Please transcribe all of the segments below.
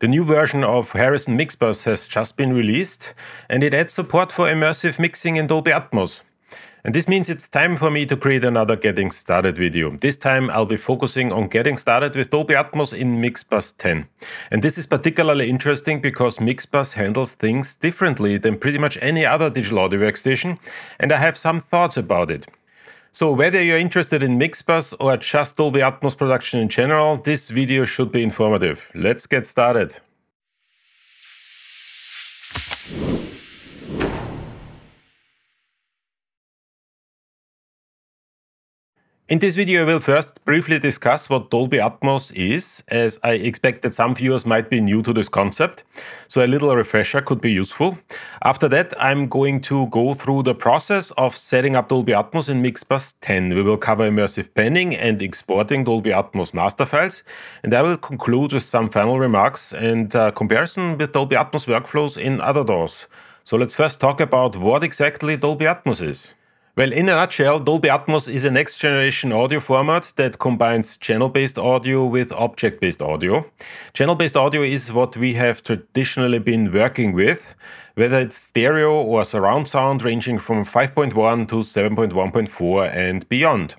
The new version of Harrison Mixbus has just been released, and it adds support for immersive mixing in Dolby Atmos. And this means it's time for me to create another Getting Started video. This time I'll be focusing on getting started with Dolby Atmos in Mixbus 10. And this is particularly interesting because Mixbus handles things differently than pretty much any other digital audio workstation, and I have some thoughts about it. So whether you're interested in Mixbus or just Dolby Atmos production in general, this video should be informative. Let's get started. In this video, I will first briefly discuss what Dolby Atmos is, as I expect that some viewers might be new to this concept, so a little refresher could be useful. After that, I'm going to go through the process of setting up Dolby Atmos in Mixbus 10. We will cover immersive panning and exporting Dolby Atmos master files, and I will conclude with some final remarks and uh, comparison with Dolby Atmos workflows in other DAWs. So let's first talk about what exactly Dolby Atmos is. Well, in a nutshell, Dolby Atmos is a next generation audio format that combines channel based audio with object based audio. Channel based audio is what we have traditionally been working with, whether it's stereo or surround sound ranging from 5.1 to 7.1.4 and beyond.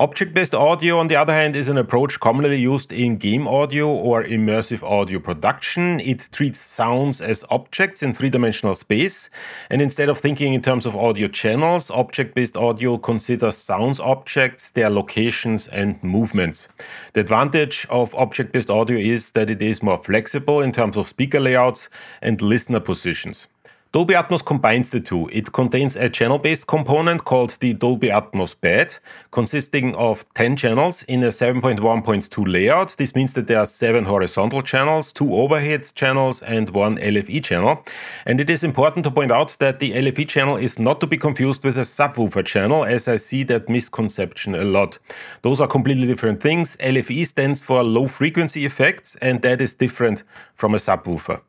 Object-based audio, on the other hand, is an approach commonly used in game audio or immersive audio production. It treats sounds as objects in three-dimensional space, and instead of thinking in terms of audio channels, object-based audio considers sounds objects, their locations and movements. The advantage of object-based audio is that it is more flexible in terms of speaker layouts and listener positions. Dolby Atmos combines the two. It contains a channel-based component called the Dolby Atmos bed, consisting of 10 channels in a 7.1.2 layout. This means that there are seven horizontal channels, two overhead channels, and one LFE channel. And it is important to point out that the LFE channel is not to be confused with a subwoofer channel, as I see that misconception a lot. Those are completely different things. LFE stands for low frequency effects, and that is different from a subwoofer.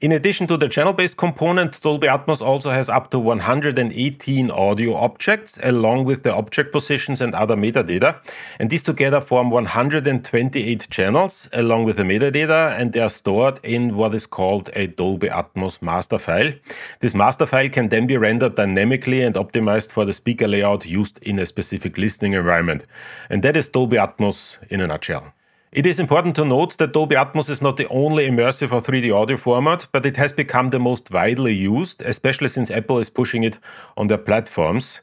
In addition to the channel-based component, Dolby Atmos also has up to 118 audio objects, along with the object positions and other metadata. And these together form 128 channels, along with the metadata, and they are stored in what is called a Dolby Atmos master file. This master file can then be rendered dynamically and optimized for the speaker layout used in a specific listening environment. And that is Dolby Atmos in a nutshell. It is important to note that Dolby Atmos is not the only immersive or 3D audio format, but it has become the most widely used, especially since Apple is pushing it on their platforms.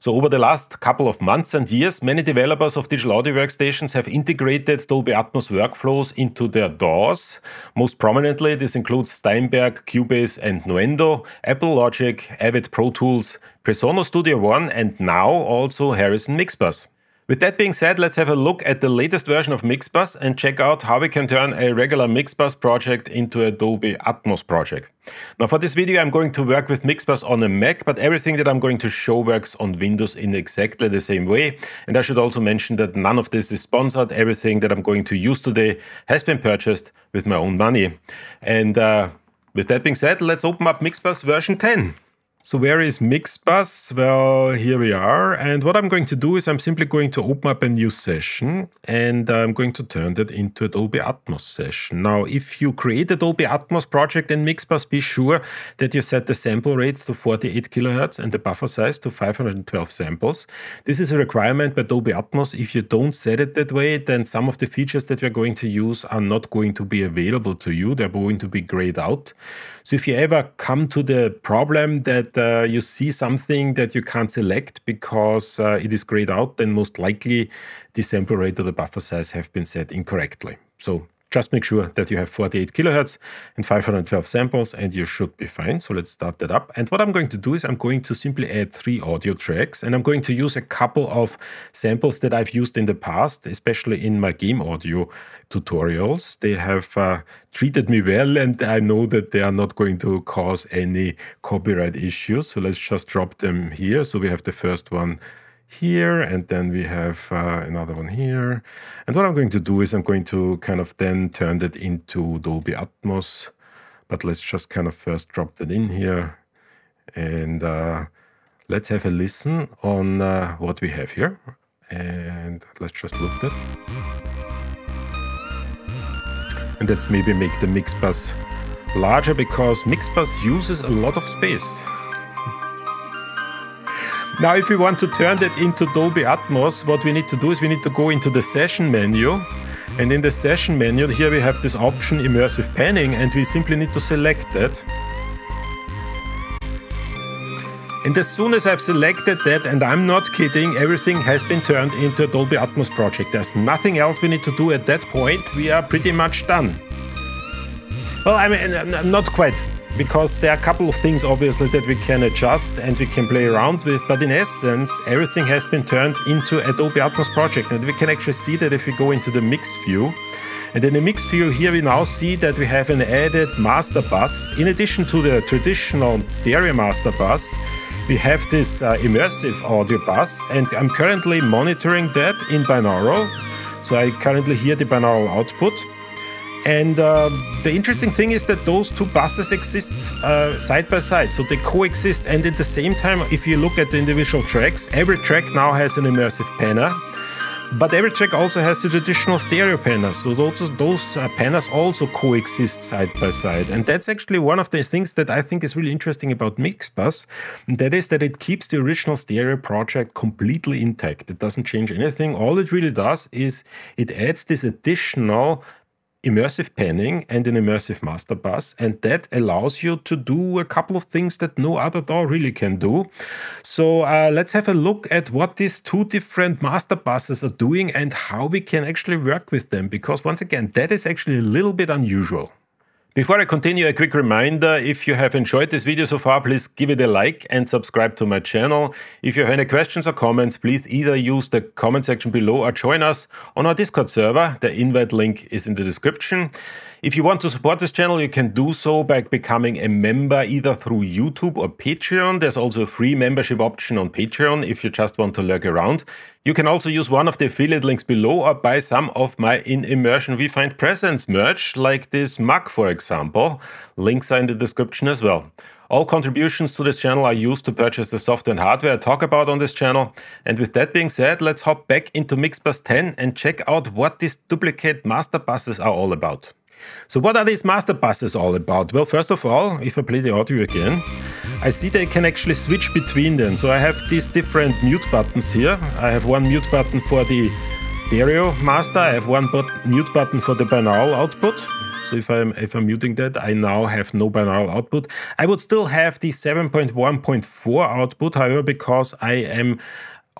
So over the last couple of months and years, many developers of digital audio workstations have integrated Dolby Atmos workflows into their DAWs. Most prominently, this includes Steinberg, Cubase, and Nuendo, Apple Logic, Avid Pro Tools, Presonus Studio One, and now also Harrison Mixbus. With that being said, let's have a look at the latest version of Mixbus and check out how we can turn a regular Mixbus project into a Dolby Atmos project. Now for this video, I'm going to work with Mixbus on a Mac, but everything that I'm going to show works on Windows in exactly the same way. And I should also mention that none of this is sponsored. Everything that I'm going to use today has been purchased with my own money. And uh, with that being said, let's open up Mixbus version 10. So where is Mixbus? Well, here we are. And what I'm going to do is I'm simply going to open up a new session and I'm going to turn that into a Dolby Atmos session. Now, if you create a Dolby Atmos project in Mixbus, be sure that you set the sample rate to 48 kilohertz and the buffer size to 512 samples. This is a requirement by Dolby Atmos. If you don't set it that way, then some of the features that we're going to use are not going to be available to you. They're going to be grayed out. So if you ever come to the problem that uh, you see something that you can't select because uh, it is grayed out, then most likely the sample rate or the buffer size have been set incorrectly. So just make sure that you have 48 kilohertz and 512 samples and you should be fine. So let's start that up. And what I'm going to do is I'm going to simply add three audio tracks and I'm going to use a couple of samples that I've used in the past, especially in my game audio tutorials. They have uh, treated me well and I know that they are not going to cause any copyright issues. So let's just drop them here. So we have the first one here, and then we have uh, another one here. And what I'm going to do is I'm going to kind of then turn that into Dolby Atmos, but let's just kind of first drop that in here. And uh, let's have a listen on uh, what we have here. And let's just look that. And let's maybe make the mix bus larger because mix bus uses a lot of space. Now, if we want to turn that into Dolby Atmos, what we need to do is we need to go into the session menu. And in the session menu, here we have this option immersive panning, and we simply need to select that. And as soon as I've selected that, and I'm not kidding, everything has been turned into a Dolby Atmos project. There's nothing else we need to do at that point. We are pretty much done. Well, I mean, not quite, because there are a couple of things obviously that we can adjust and we can play around with, but in essence, everything has been turned into a Dolby Atmos project. And we can actually see that if we go into the mix view. And in the mix view here, we now see that we have an added master bus. In addition to the traditional stereo master bus, we have this uh, immersive audio bus, and I'm currently monitoring that in binaural. So I currently hear the binaural output. And uh, the interesting thing is that those two buses exist uh, side by side, so they coexist. And at the same time, if you look at the individual tracks, every track now has an immersive panner. But every track also has the traditional stereo panners, so those, those uh, panners also coexist side by side. And that's actually one of the things that I think is really interesting about Mixbus, that is that it keeps the original stereo project completely intact. It doesn't change anything. All it really does is it adds this additional immersive panning and an immersive master bus and that allows you to do a couple of things that no other DAW really can do. So uh, let's have a look at what these two different master buses are doing and how we can actually work with them because once again that is actually a little bit unusual. Before I continue, a quick reminder, if you have enjoyed this video so far, please give it a like and subscribe to my channel. If you have any questions or comments, please either use the comment section below or join us on our Discord server. The invite link is in the description. If you want to support this channel, you can do so by becoming a member either through YouTube or Patreon. There's also a free membership option on Patreon if you just want to lurk around. You can also use one of the affiliate links below or buy some of my In Immersion We Find Presence merch, like this mug, for example. Links are in the description as well. All contributions to this channel are used to purchase the software and hardware I talk about on this channel. And with that being said, let's hop back into Mixbus 10 and check out what these duplicate master buses are all about. So what are these master buses all about? Well, first of all, if I play the audio again, I see they can actually switch between them. So I have these different mute buttons here. I have one mute button for the stereo master. I have one but mute button for the binaural output. So if I'm if I'm muting that, I now have no binaural output. I would still have the 7.1.4 output, however, because I am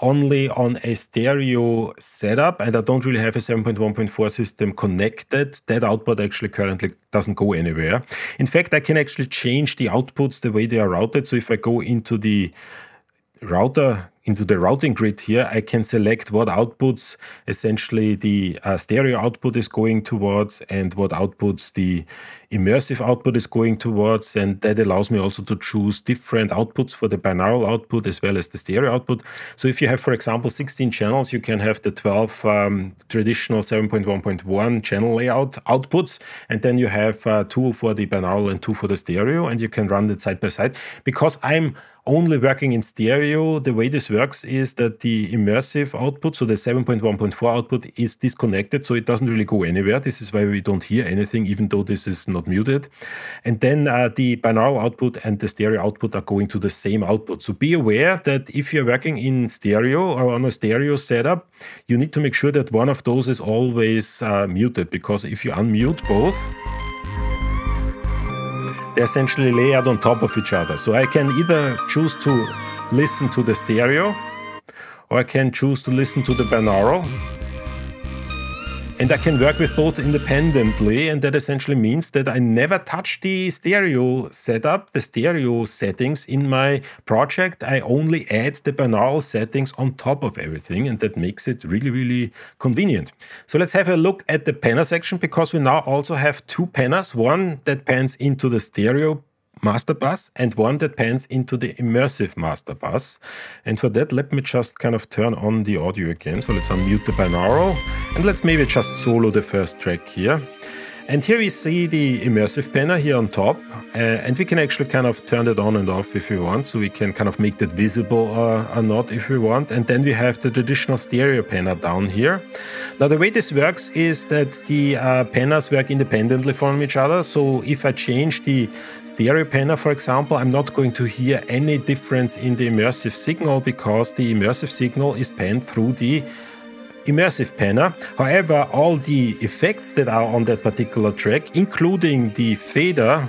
only on a stereo setup and I don't really have a 7.1.4 system connected, that output actually currently doesn't go anywhere. In fact, I can actually change the outputs the way they are routed. So if I go into the router into the routing grid here, I can select what outputs essentially the uh, stereo output is going towards and what outputs the immersive output is going towards. And that allows me also to choose different outputs for the binaural output as well as the stereo output. So if you have, for example, 16 channels, you can have the 12 um, traditional 7.1.1 channel layout outputs. And then you have uh, two for the binaural and two for the stereo. And you can run it side by side because I'm only working in stereo, the way this works is that the immersive output, so the 7.1.4 output, is disconnected, so it doesn't really go anywhere. This is why we don't hear anything, even though this is not muted. And then uh, the binaural output and the stereo output are going to the same output. So be aware that if you're working in stereo or on a stereo setup, you need to make sure that one of those is always uh, muted, because if you unmute both, they essentially layered on top of each other. So I can either choose to listen to the stereo or I can choose to listen to the binaural. And I can work with both independently, and that essentially means that I never touch the stereo setup, the stereo settings in my project. I only add the binaural settings on top of everything, and that makes it really, really convenient. So let's have a look at the panner section because we now also have two panners, one that pans into the stereo master bus and one that pans into the immersive master bus. And for that, let me just kind of turn on the audio again. So let's unmute the binaural and let's maybe just solo the first track here. And here we see the immersive panner here on top, uh, and we can actually kind of turn it on and off if we want, so we can kind of make that visible uh, or not if we want. And then we have the traditional stereo panner down here. Now the way this works is that the uh, panners work independently from each other. So if I change the stereo panner, for example, I'm not going to hear any difference in the immersive signal because the immersive signal is panned through the immersive panner. However, all the effects that are on that particular track, including the fader,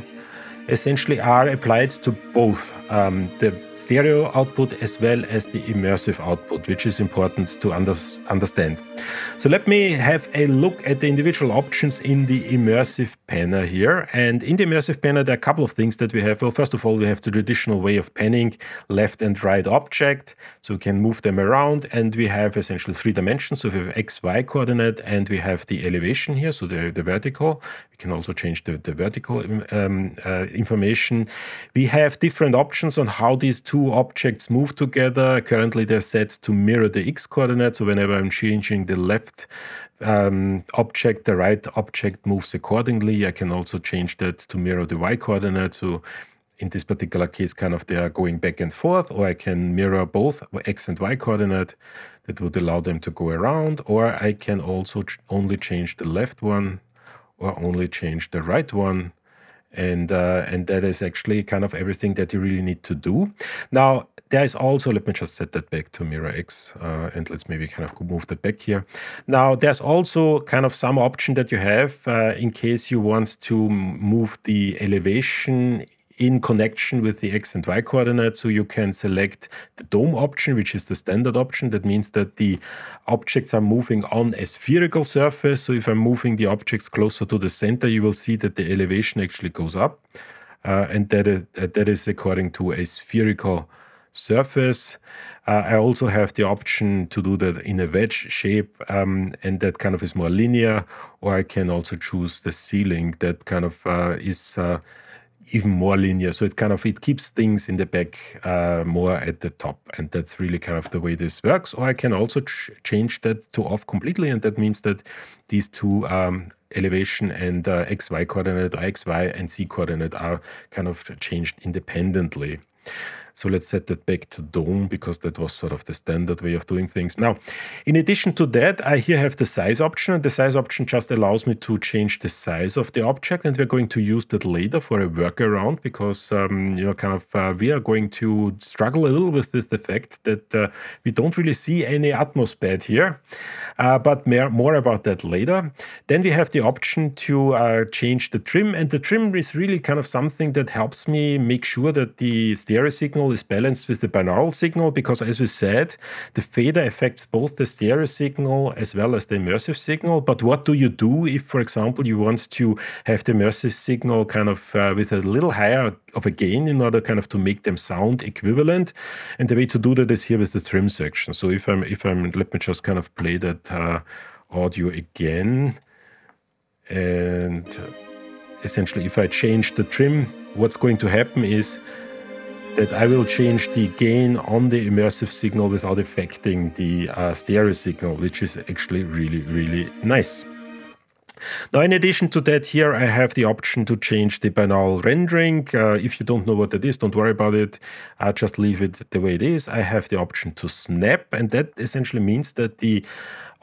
essentially are applied to both um, the stereo output as well as the immersive output, which is important to under understand. So let me have a look at the individual options in the immersive panner here. And in the immersive panner, there are a couple of things that we have. Well, first of all, we have the traditional way of panning left and right object, so we can move them around. And we have essentially three dimensions. So we have x, y coordinate, and we have the elevation here, so the, the vertical. We can also change the, the vertical um, uh, information. We have different options on how these two objects move together. Currently, they're set to mirror the x coordinate. So whenever I'm changing the left um, object, the right object moves accordingly. I can also change that to mirror the y coordinate. So in this particular case, kind of they are going back and forth, or I can mirror both x and y coordinate that would allow them to go around, or I can also ch only change the left one or only change the right one and uh, and that is actually kind of everything that you really need to do. Now there is also let me just set that back to mirror X uh, and let's maybe kind of move that back here. Now there's also kind of some option that you have uh, in case you want to move the elevation in connection with the x and y coordinates. So you can select the dome option, which is the standard option. That means that the objects are moving on a spherical surface. So if I'm moving the objects closer to the center, you will see that the elevation actually goes up. Uh, and that is, uh, that is according to a spherical surface. Uh, I also have the option to do that in a wedge shape, um, and that kind of is more linear, or I can also choose the ceiling that kind of uh, is uh, even more linear. So it kind of it keeps things in the back uh, more at the top, and that's really kind of the way this works. Or I can also ch change that to off completely, and that means that these two um, elevation and uh, xy coordinate or xy and z coordinate are kind of changed independently. So let's set that back to dome because that was sort of the standard way of doing things. Now, in addition to that, I here have the size option and the size option just allows me to change the size of the object and we're going to use that later for a workaround because, um, you know, kind of uh, we are going to struggle a little with, with the fact that uh, we don't really see any Atmos bed here, uh, but more, more about that later. Then we have the option to uh, change the trim and the trim is really kind of something that helps me make sure that the stereo signal signal is balanced with the binaural signal because, as we said, the fader affects both the stereo signal as well as the immersive signal. But what do you do if, for example, you want to have the immersive signal kind of uh, with a little higher of a gain in order kind of to make them sound equivalent? And the way to do that is here with the trim section. So if I'm, if I'm, let me just kind of play that uh, audio again. And essentially, if I change the trim, what's going to happen is that I will change the gain on the immersive signal without affecting the uh, stereo signal, which is actually really, really nice. Now, in addition to that, here I have the option to change the binaural rendering. Uh, if you don't know what that is, don't worry about it. I'll just leave it the way it is. I have the option to snap, and that essentially means that the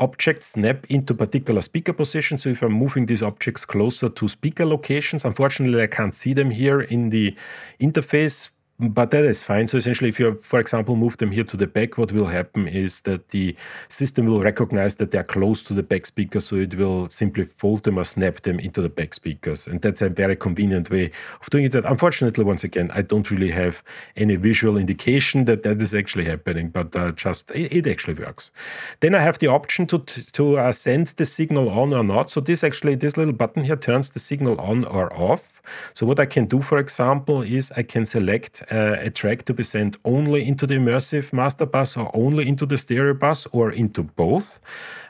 objects snap into particular speaker positions. So if I'm moving these objects closer to speaker locations, unfortunately I can't see them here in the interface, but that is fine. So essentially, if you, for example, move them here to the back, what will happen is that the system will recognize that they're close to the back speaker, so it will simply fold them or snap them into the back speakers. And that's a very convenient way of doing it. That unfortunately, once again, I don't really have any visual indication that that is actually happening, but uh, just it, it, actually works. Then I have the option to to uh, send the signal on or not. So this actually, this little button here turns the signal on or off. So what I can do, for example, is I can select a track to be sent only into the immersive master bus or only into the stereo bus or into both.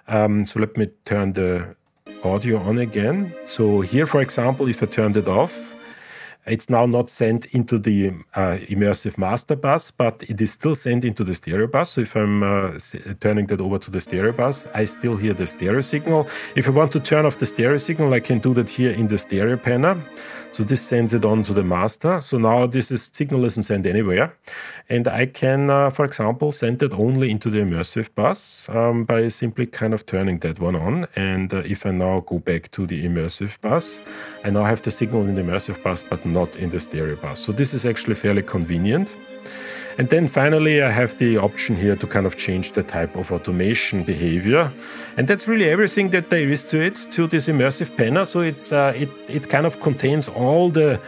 Um, so let me turn the audio on again. So here, for example, if I turned it off, It's now not sent into the uh, immersive master bus, but it is still sent into the stereo bus. So if I'm uh, turning that over to the stereo bus, I still hear the stereo signal. If I want to turn off the stereo signal, I can do that here in the stereo panel. So this sends it on to the master. So now this is signal isn't sent anywhere. And I can, uh, for example, send it only into the immersive bus um, by simply kind of turning that one on. And uh, if I now go back to the immersive bus, I now have the signal in the immersive bus, but not in the stereo bus. So this is actually fairly convenient. And then finally, I have the option here to kind of change the type of automation behavior. And that's really everything that there is to it, to this immersive panel. So it's, uh, it, it kind of contains all the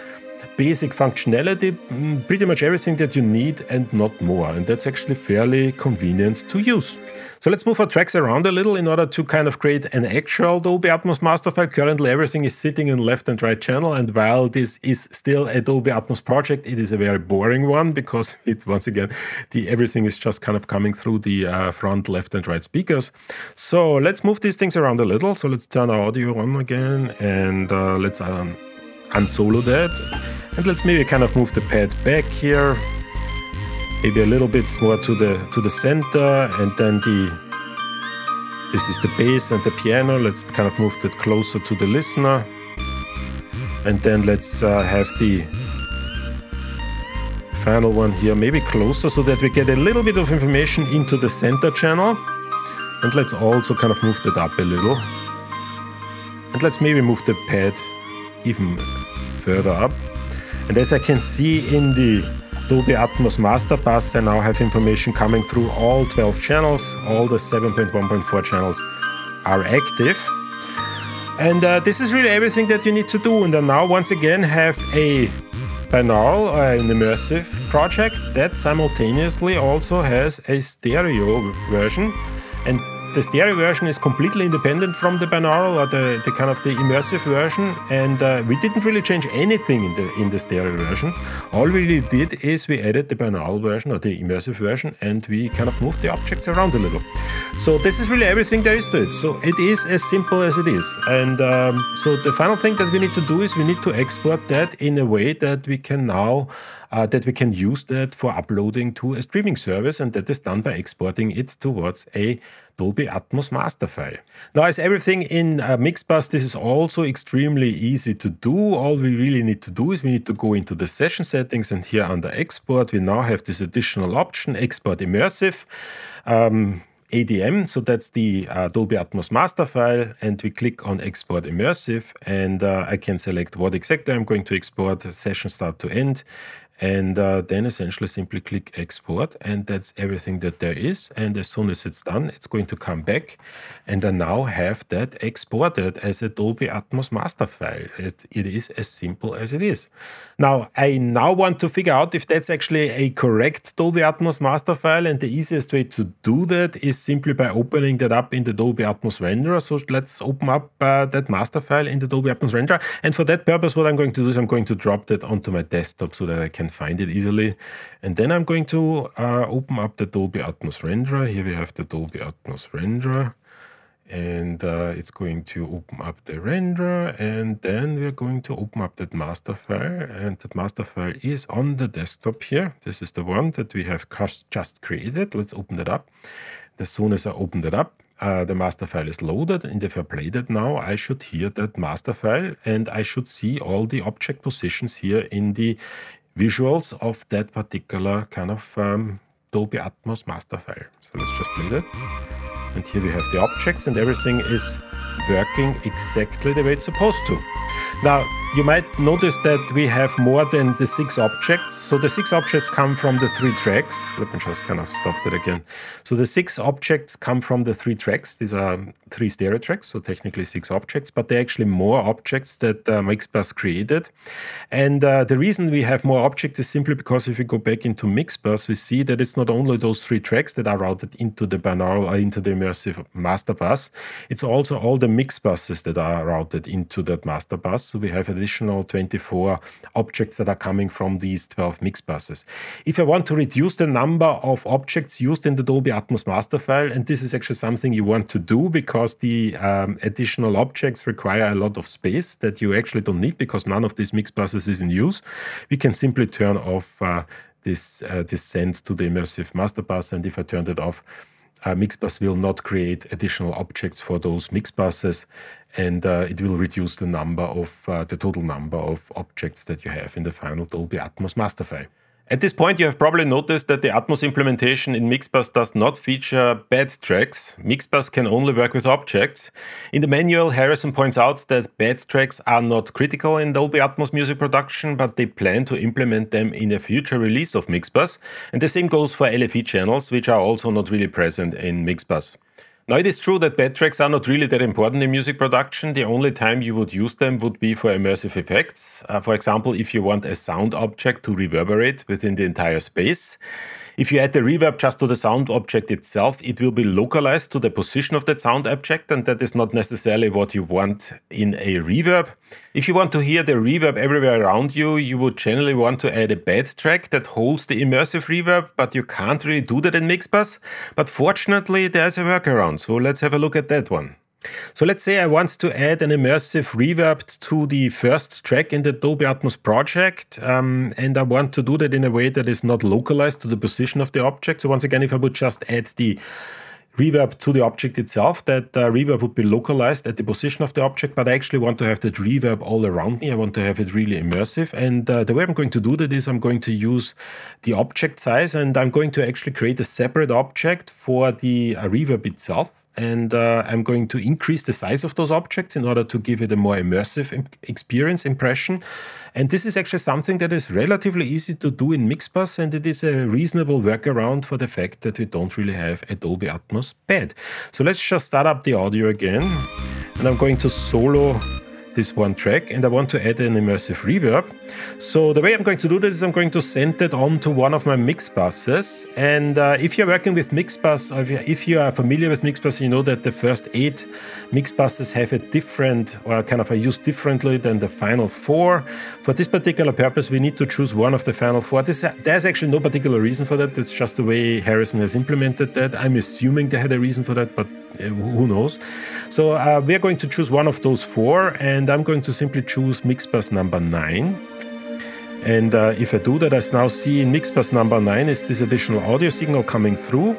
basic functionality, mm, pretty much everything that you need and not more. And that's actually fairly convenient to use. So let's move our tracks around a little in order to kind of create an actual Dolby Atmos master file. Currently, everything is sitting in left and right channel. And while this is still a Dolby Atmos project, it is a very boring one because it, once again, the everything is just kind of coming through the uh, front left and right speakers. So let's move these things around a little. So let's turn our audio on again and uh, let's um, unsolo that. And let's maybe kind of move the pad back here maybe a little bit more to the to the center and then the this is the bass and the piano. Let's kind of move that closer to the listener. And then let's uh, have the final one here maybe closer so that we get a little bit of information into the center channel. And let's also kind of move that up a little. And let's maybe move the pad even further up. And as I can see in the Dolby Atmos Master Bus, now have information coming through all 12 channels. All the 7.1.4 channels are active. And uh, this is really everything that you need to do. And I now once again have a binaural or uh, an immersive project that simultaneously also has a stereo version. And the stereo version is completely independent from the binaural or the, the kind of the immersive version, and uh, we didn't really change anything in the in the stereo version. All we really did is we added the binaural version or the immersive version, and we kind of moved the objects around a little. So this is really everything there is to it. So it is as simple as it is. And um, so the final thing that we need to do is we need to export that in a way that we can now uh, that we can use that for uploading to a streaming service, and that is done by exporting it towards a Dolby Atmos master file. Now, as everything in uh, Mixbus, this is also extremely easy to do. All we really need to do is we need to go into the session settings, and here under export, we now have this additional option, export immersive. Um, ADM, so that's the uh, Dolby Atmos master file, and we click on export immersive, and uh, I can select what exactly I'm going to export, session start to end, and uh, then essentially simply click export and that's everything that there is. And as soon as it's done it's going to come back. And I now have that exported as a Dolby Atmos master file. It, it is as simple as it is. Now I now want to figure out if that's actually a correct Dolby Atmos master file and the easiest way to do that is simply by opening that up in the Dolby Atmos renderer. So let's open up uh, that master file in the Dolby Atmos renderer. And for that purpose what I'm going to do is I'm going to drop that onto my desktop so that I can find it easily. And then I'm going to uh, open up the Dolby Atmos renderer. Here we have the Dolby Atmos renderer. And uh, it's going to open up the renderer. And then we're going to open up that master file. And that master file is on the desktop here. This is the one that we have just created. Let's open that up. As soon as I open that up, uh, the master file is loaded and if I play that now, I should hear that master file and I should see all the object positions here in the visuals of that particular kind of um, Dolby Atmos master file. So let's just play that. And here we have the objects and everything is working exactly the way it's supposed to. Now, you might notice that we have more than the six objects. So the six objects come from the three tracks. Let me just kind of stop that again. So the six objects come from the three tracks. These are three stereo tracks, so technically six objects, but they're actually more objects that uh, Mixbus created. And uh, the reason we have more objects is simply because if we go back into Mixbus, we see that it's not only those three tracks that are routed into the binaural or uh, into the immersive master bus, it's also all the mix buses that are routed into that master bus. So we have a additional 24 objects that are coming from these 12 mix buses. If I want to reduce the number of objects used in the Dolby Atmos master file, and this is actually something you want to do because the um, additional objects require a lot of space that you actually don't need because none of these mix buses is in use, we can simply turn off uh, this, uh, send to the immersive master bus. And if I turn it off, uh, Mixbus will not create additional objects for those mix buses, and uh, it will reduce the number of uh, the total number of objects that you have in the final Dolby Atmos master file. At this point, you have probably noticed that the Atmos implementation in Mixbus does not feature bed tracks. Mixbus can only work with objects. In the manual, Harrison points out that bed tracks are not critical in Dolby Atmos music production, but they plan to implement them in a future release of Mixbus. And the same goes for LFE channels, which are also not really present in Mixbus. Now, it is true that bed tracks are not really that important in music production. The only time you would use them would be for immersive effects. Uh, for example, if you want a sound object to reverberate within the entire space. If you add the reverb just to the sound object itself, it will be localized to the position of that sound object, and that is not necessarily what you want in a reverb. If you want to hear the reverb everywhere around you, you would generally want to add a bed track that holds the immersive reverb, but you can't really do that in Mixbus. But fortunately, there's a workaround, so let's have a look at that one. So let's say I want to add an immersive reverb to the first track in the Dolby Atmos project, um, and I want to do that in a way that is not localized to the position of the object. So once again, if I would just add the reverb to the object itself, that uh, reverb would be localized at the position of the object, but I actually want to have that reverb all around me. I want to have it really immersive. And uh, the way I'm going to do that is I'm going to use the object size and I'm going to actually create a separate object for the uh, reverb itself and uh, I'm going to increase the size of those objects in order to give it a more immersive experience impression. And this is actually something that is relatively easy to do in Mixbus, and it is a reasonable workaround for the fact that we don't really have a Dolby Atmos bed. So let's just start up the audio again, and I'm going to solo this one track and I want to add an immersive reverb. So the way I'm going to do that is I'm going to send that onto one of my mix buses. And uh, if you're working with Mixbus, or if you are familiar with Mixbus, you know that the first eight mix buses have a different or kind of are used differently than the final four. For this particular purpose, we need to choose one of the final four. This, there's actually no particular reason for that. It's just the way Harrison has implemented that. I'm assuming they had a reason for that, but uh, who knows? So uh, we're going to choose one of those four, and I'm going to simply choose Mixbus number nine. And uh, if I do that, I now see in Mixbus number nine is this additional audio signal coming through.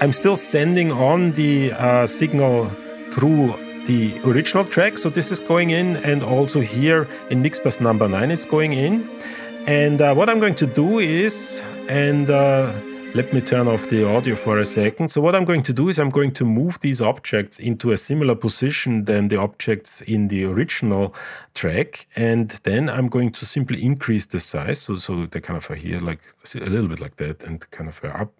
I'm still sending on the uh, signal through the original track, so this is going in, and also here in Mixbus number nine, it's going in. And uh, what I'm going to do is, and uh, let me turn off the audio for a second. So what I'm going to do is I'm going to move these objects into a similar position than the objects in the original track. And then I'm going to simply increase the size. So, so they kind of are here like a little bit like that and kind of up.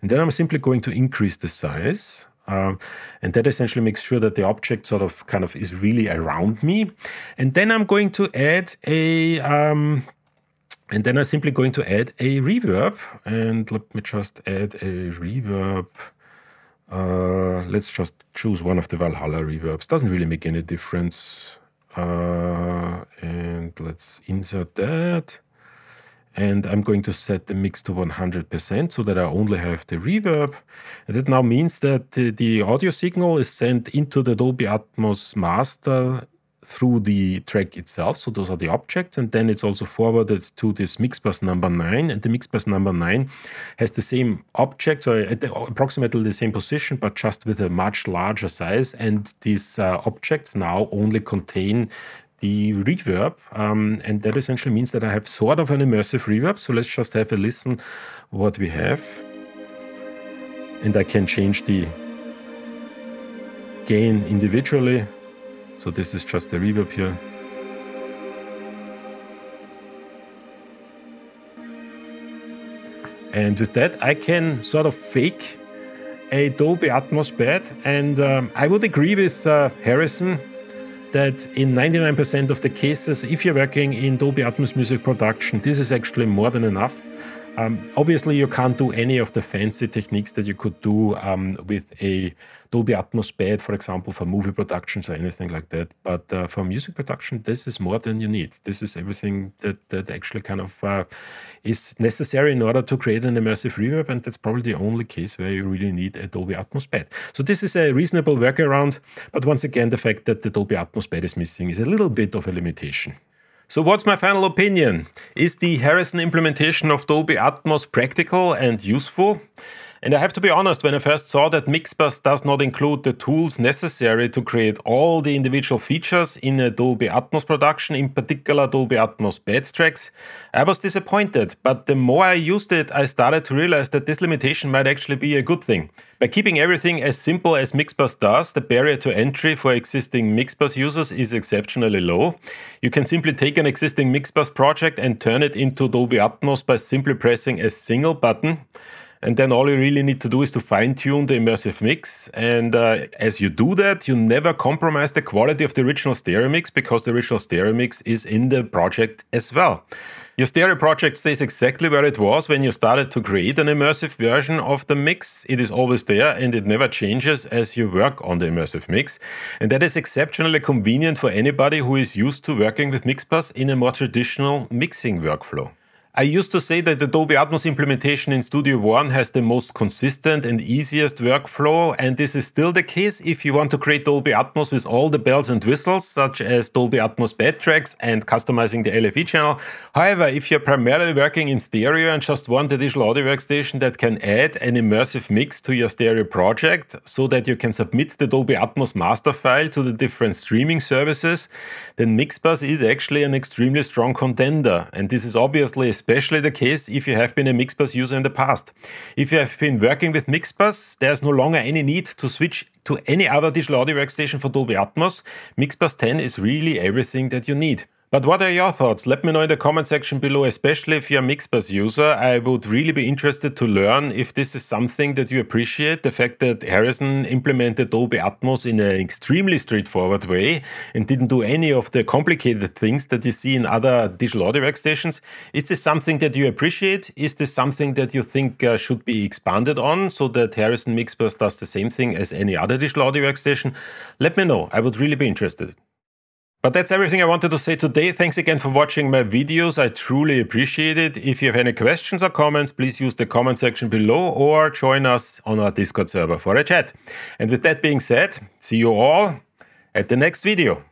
And then I'm simply going to increase the size. Um, and that essentially makes sure that the object sort of kind of is really around me. And then I'm going to add a um, and then I'm simply going to add a reverb. And let me just add a reverb. Uh, let's just choose one of the Valhalla reverbs. Doesn't really make any difference. Uh, and let's insert that. And I'm going to set the mix to 100% so that I only have the reverb. And that now means that the, the audio signal is sent into the Dolby Atmos master through the track itself. So those are the objects. And then it's also forwarded to this mixbus number nine. And the mixbus number nine has the same object, so at the, approximately the same position, but just with a much larger size. And these uh, objects now only contain the reverb. Um, and that essentially means that I have sort of an immersive reverb. So let's just have a listen what we have. And I can change the gain individually so this is just the reverb here. And with that, I can sort of fake a Dolby Atmos bed. And um, I would agree with uh, Harrison that in 99% of the cases, if you're working in Dolby Atmos music production, this is actually more than enough. Um, obviously, you can't do any of the fancy techniques that you could do um, with a Dolby Atmos bed, for example, for movie productions or anything like that. But uh, for music production, this is more than you need. This is everything that, that actually kind of uh, is necessary in order to create an immersive reverb, and that's probably the only case where you really need a Dolby Atmos bed. So this is a reasonable workaround, but once again, the fact that the Dolby Atmos bed is missing is a little bit of a limitation. So what's my final opinion? Is the Harrison implementation of Dolby Atmos practical and useful? And I have to be honest, when I first saw that Mixbus does not include the tools necessary to create all the individual features in a Dolby Atmos production, in particular Dolby Atmos bed tracks, I was disappointed. But the more I used it, I started to realize that this limitation might actually be a good thing. By keeping everything as simple as Mixbus does, the barrier to entry for existing Mixbus users is exceptionally low. You can simply take an existing Mixbus project and turn it into Dolby Atmos by simply pressing a single button. And then all you really need to do is to fine tune the immersive mix. And uh, as you do that, you never compromise the quality of the original stereo mix because the original stereo mix is in the project as well. Your stereo project stays exactly where it was when you started to create an immersive version of the mix. It is always there and it never changes as you work on the immersive mix. And that is exceptionally convenient for anybody who is used to working with Mixbus in a more traditional mixing workflow. I used to say that the Dolby Atmos implementation in Studio One has the most consistent and easiest workflow, and this is still the case if you want to create Dolby Atmos with all the bells and whistles, such as Dolby Atmos bed tracks and customizing the LFE channel. However, if you're primarily working in stereo and just want a digital audio workstation that can add an immersive mix to your stereo project so that you can submit the Dolby Atmos master file to the different streaming services, then Mixbus is actually an extremely strong contender. And this is obviously especially the case if you have been a Mixbus user in the past. If you have been working with Mixbus, there's no longer any need to switch to any other digital audio workstation for Dolby Atmos. Mixbus 10 is really everything that you need. But what are your thoughts? Let me know in the comment section below, especially if you're a Mixbus user. I would really be interested to learn if this is something that you appreciate. The fact that Harrison implemented Dolby Atmos in an extremely straightforward way and didn't do any of the complicated things that you see in other digital audio workstations. Is this something that you appreciate? Is this something that you think uh, should be expanded on so that Harrison Mixbus does the same thing as any other digital audio workstation? Let me know. I would really be interested. But that's everything I wanted to say today. Thanks again for watching my videos. I truly appreciate it. If you have any questions or comments, please use the comment section below or join us on our Discord server for a chat. And with that being said, see you all at the next video.